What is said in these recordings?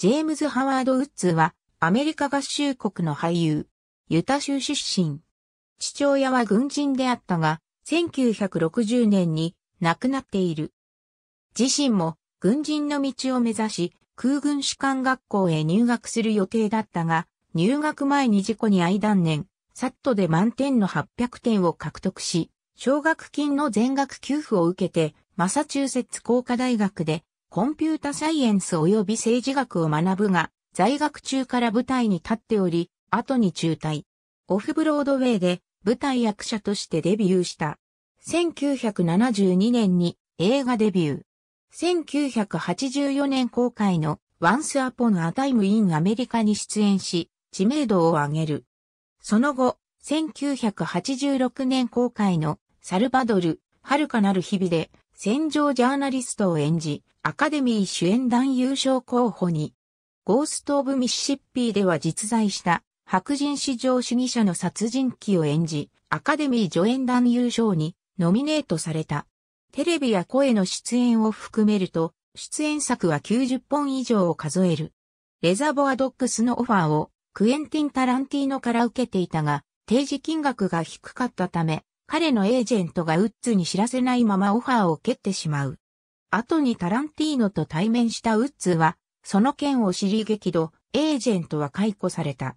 ジェームズ・ハワード・ウッズは、アメリカ合衆国の俳優、ユタ州出身。父親は軍人であったが、1960年に亡くなっている。自身も軍人の道を目指し、空軍士官学校へ入学する予定だったが、入学前に事故に遭い断念、サットで満点の800点を獲得し、奨学金の全額給付を受けて、マサチューセッツ工科大学でコンピュータサイエンス及び政治学を学ぶが、在学中から舞台に立っており、後に中退。オフブロードウェイで舞台役者としてデビューした。1972年に映画デビュー。1984年公開の Once Upon a Time in America に出演し、知名度を上げる。その後、1986年公開のサルバドル、遥かなる日々で戦場ジャーナリストを演じ、アカデミー主演男優賞候補に、ゴースト・オブ・ミシシッピーでは実在した白人至上主義者の殺人鬼を演じ、アカデミー助演男優賞にノミネートされた。テレビや声の出演を含めると、出演作は90本以上を数える。レザボアドックスのオファーをクエンティン・タランティーノから受けていたが、提示金額が低かったため、彼のエージェントがウッズに知らせないままオファーを蹴ってしまう。後にタランティーノと対面したウッズは、その件を知り激怒、エージェントは解雇された。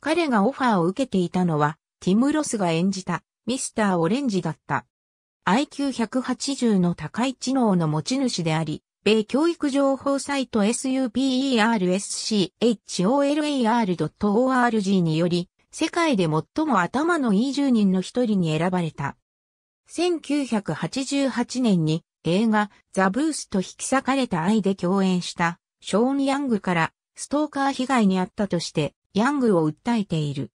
彼がオファーを受けていたのは、ティム・ロスが演じたミスター・オレンジだった。IQ180 の高い知能の持ち主であり、米教育情報サイト superscholar.org により、世界で最も頭のいい10人の一人に選ばれた。1988年に映画ザ・ブースと引き裂かれた愛で共演したショーン・ヤングからストーカー被害に遭ったとしてヤングを訴えている。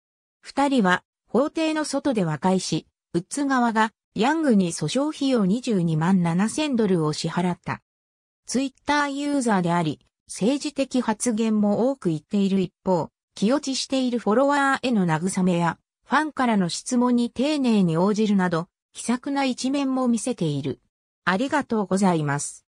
二人は法廷の外で和解し、ウッズ側がヤングに訴訟費用22万7000ドルを支払った。ツイッターユーザーであり、政治的発言も多く言っている一方、気落ちしているフォロワーへの慰めや、ファンからの質問に丁寧に応じるなど、気さくな一面も見せている。ありがとうございます。